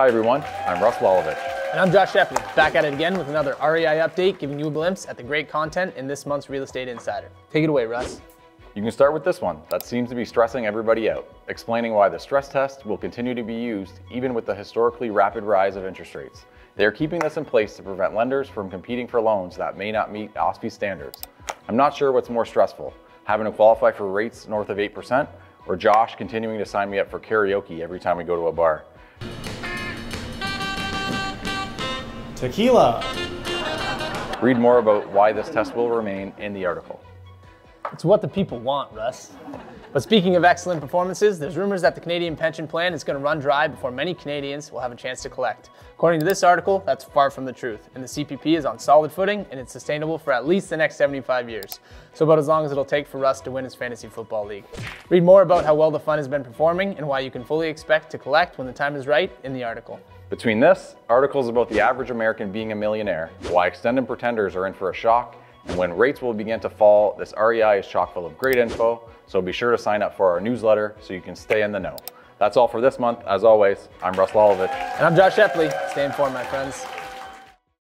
Hi everyone, I'm Russ Lalovich. And I'm Josh Shepley, back at it again with another REI update, giving you a glimpse at the great content in this month's Real Estate Insider. Take it away, Russ. You can start with this one that seems to be stressing everybody out, explaining why the stress test will continue to be used even with the historically rapid rise of interest rates. They are keeping this in place to prevent lenders from competing for loans that may not meet OSFI standards. I'm not sure what's more stressful, having to qualify for rates north of 8% or Josh continuing to sign me up for karaoke every time we go to a bar. Tequila. Read more about why this test will remain in the article. It's what the people want, Russ. But speaking of excellent performances, there's rumors that the Canadian pension plan is going to run dry before many Canadians will have a chance to collect. According to this article, that's far from the truth, and the CPP is on solid footing and it's sustainable for at least the next 75 years. So about as long as it'll take for Russ to win his fantasy football league. Read more about how well the fund has been performing and why you can fully expect to collect when the time is right in the article. Between this, articles about the average American being a millionaire, why extended pretenders are in for a shock, when rates will begin to fall, this REI is chock full of great info, so be sure to sign up for our newsletter so you can stay in the know. That's all for this month. As always, I'm Russ Lalovich. And I'm Josh Shepley. Stay informed, my friends.